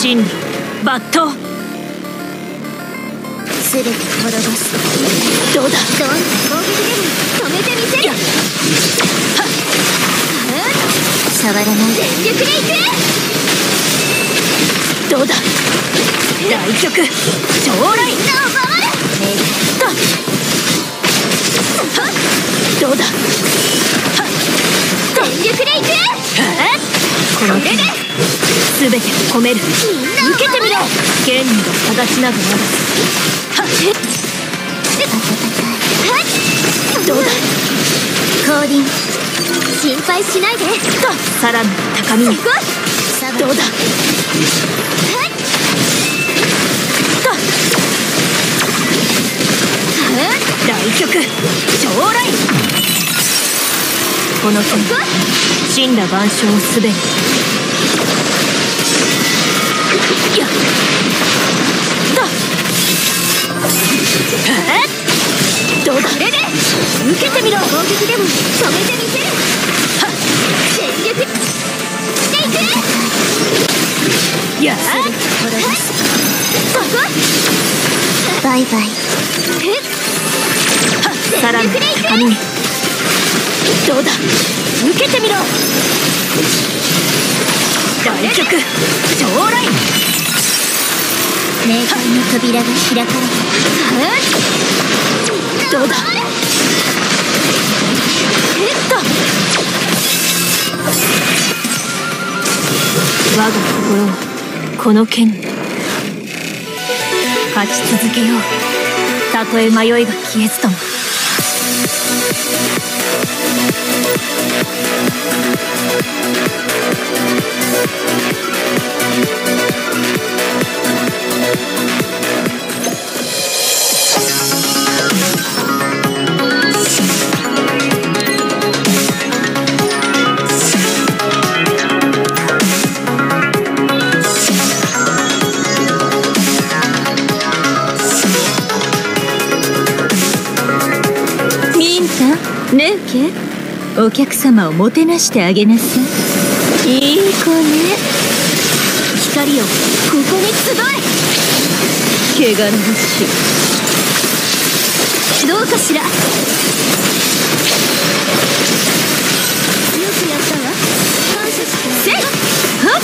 真理抜刀すべて滅ぼすどうだ？どんな攻撃でも止めてみせるやっ触らないで全力でいくどうだ？大曲超来どうだ全力で。いくこの手で。全てを込める。受けてみろ。剣には形などあら。ずどうだ？降臨心配しない。でとさらなる高みにどうだ？と大曲超来。この剣神羅万象をすべに。や。っどうだ？これで受けてみろ。攻撃でも止めてみせるはっ全力でいくやっ滅ぼすそこバイバイはっさらなる高み。にどうだ？受けてみろ。大曲超来。冥界の扉が開かれたどうだえっと我が心をこの剣勝ち続けよう。たとえ迷いが消えずとも。お客様をもてなしてあげなさい。いい子ね。光よここに集怪我の星えどうかしら。強くやったわ。感謝して。せっはっ。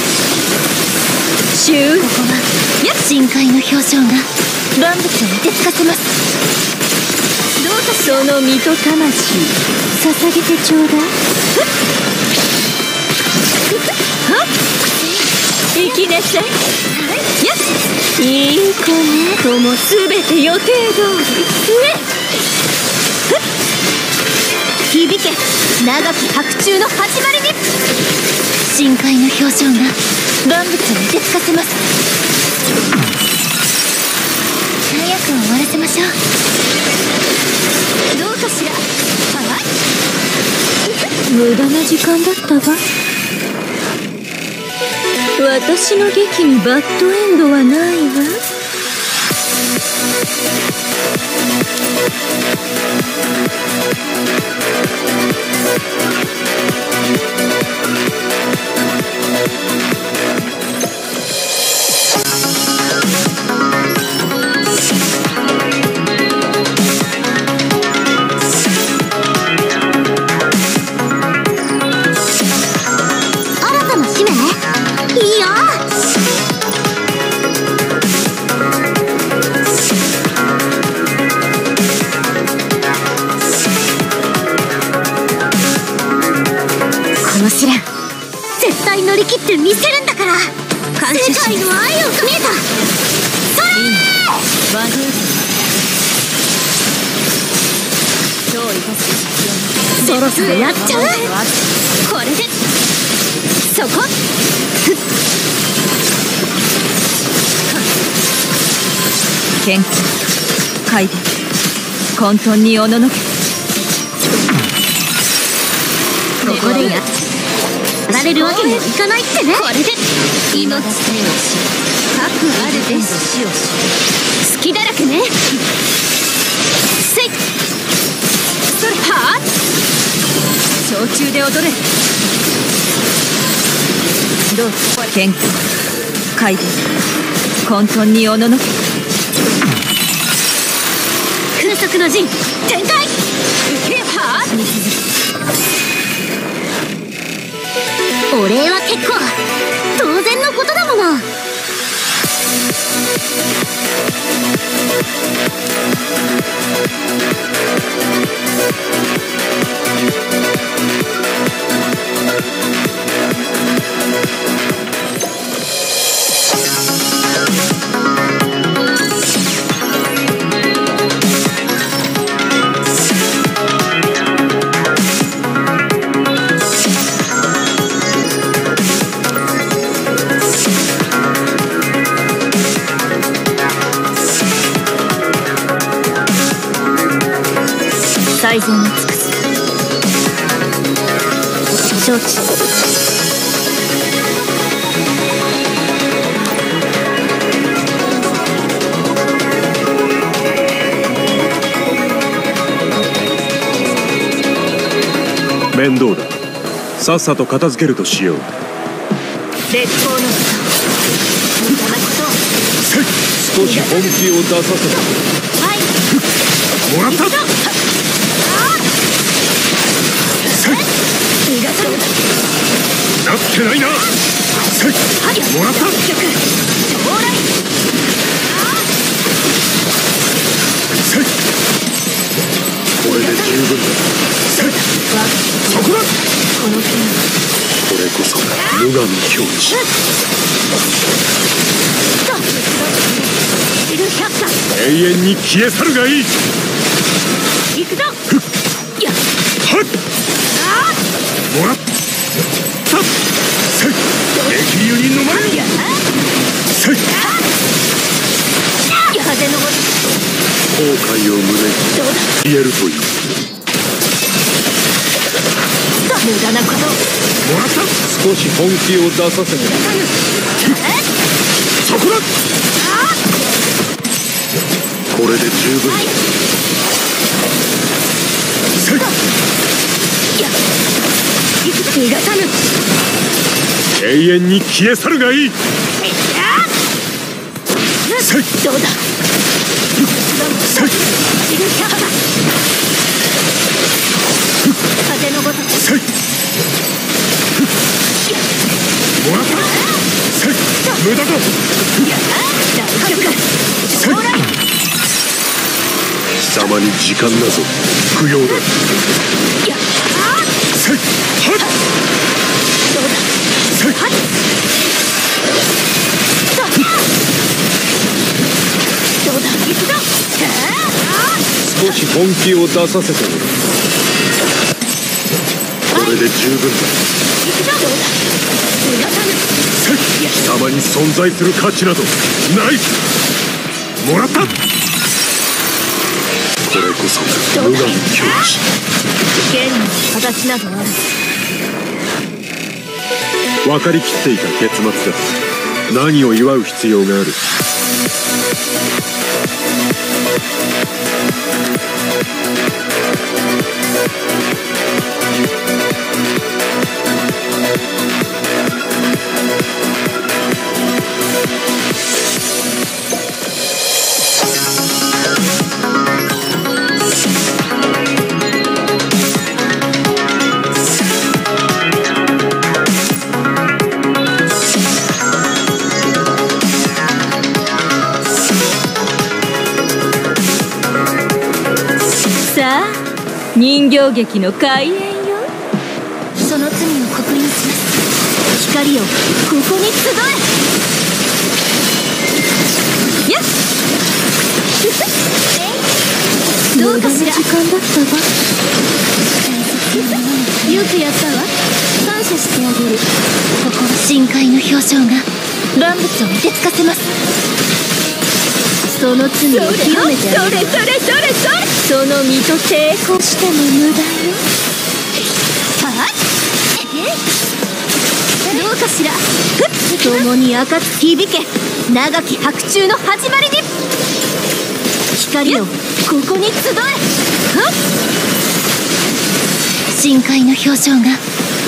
シューここはや深海の表情が万物を凍てつかせます。どうかその身と魂捧げてちょうだい。行きなさい。よし。いい子ね。ともすべて予定通り。響け。長き白昼の始まりに深海の表情が。万物を凍てつかせます。早く終わらせましょうどうかしら？はい。無駄な時間だったわ。私の劇にバッドエンドはないわ。界の愛を見えたワンフー超生かすそろそろやっちゃう？これ。でそこ天空海で混沌におののけこ。こでやっちゃうられるわけにはいかないってね。これで命手をし核あるべしをし好きだらけね。せい。それは？あ焼酎で踊れ。どう天空海で混沌におののけ。空速の陣。展開。はあお礼は結構当然のことだもの。面倒だ。さっさと片付けるとしよう。烈光の少し本気を出させたもらった。なっ。てないなもらったこれで十分だそこだこの剣これこそが無我の境地。永遠に消え去るがいい行くぞはっもらったせい激流に飲まれせい後悔を胸に言えるという無駄なこともらった少し本気を出させてそこだこれで十分だせい逃がさぬ永遠に消え去るがいいどうだ。せい風のごとくせいもらったせい無駄だ。大丈夫せい貴様に時間なぞ不要だ。せいはっせいどうだ行くぞ少し本気を出させてみる。これで十分だ。貴様に存在する価値などない。もらった。これこそが無我の境地。剣の形などある。分かりきっていた結末だ何を祝う必要がある？人形劇の開演よ。その罪を刻印します光をここに集え。やっ。どうかしら？時間だったわ。よくやったわ。感謝してあげる。ここ深海の表情が。万物を凍てつかせますその罪を清めてあげるそれそれそれそれその身と抵抗しても無駄よはえどうかしら。共に暁響け長き白昼の始まりに光をここに集え深海の表情が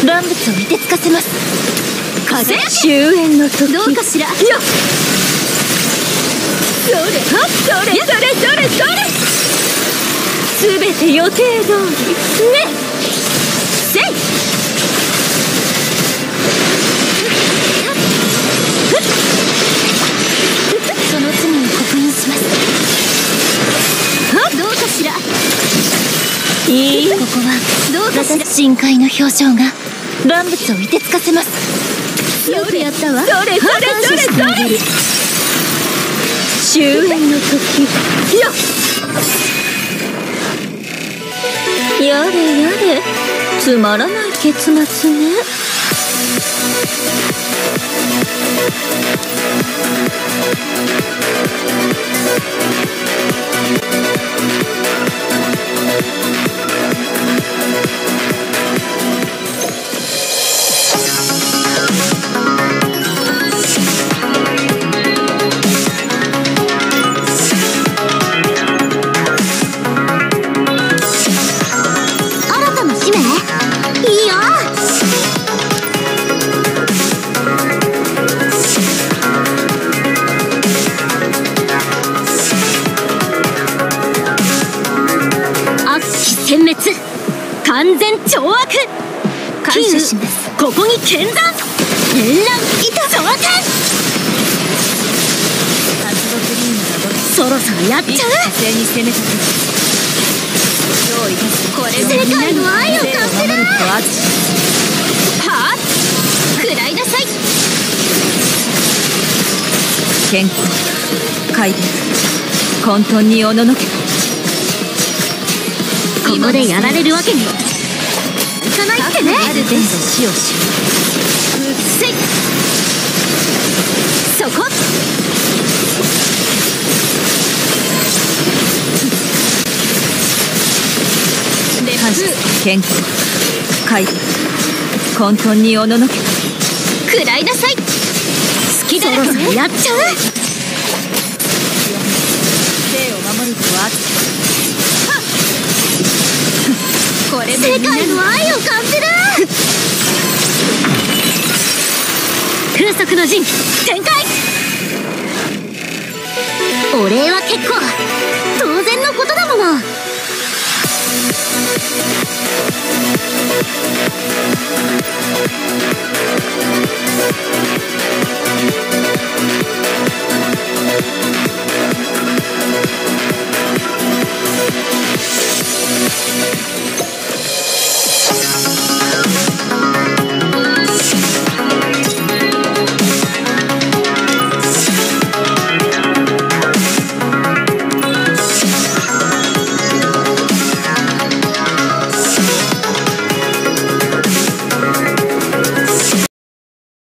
万物を凍てつかせます風終焉の時どうかしら。よっそれはそれそれそれそれすべて予定通りねせいその罪を刻印しますはっどうかしらいいここはどうかしら深海の表情が万物を凍てつかせますよくやったわそれそれそれ感謝してあげる終焉の時。よっや。れやれつまらない結末ね。剣山連乱糸召喚そろそろやっちゃう勢に攻めた時どういたすこれ世界の愛を感じるはあ食らいなさい健康快楽混沌におののけここでやられるわけにいかないってね。ある前と死をしうっせい。そこ。感謝。健康。快楽混沌におののけ。食らいなさい。好きだらけねやっちゃう。生を守るとは世界の愛を感じる。風速の陣展開。お礼は結構当然のことだもの。